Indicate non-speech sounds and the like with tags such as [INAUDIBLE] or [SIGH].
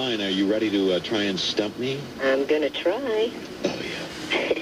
Are you ready to uh, try and stump me? I'm gonna try. Oh, yeah. [LAUGHS]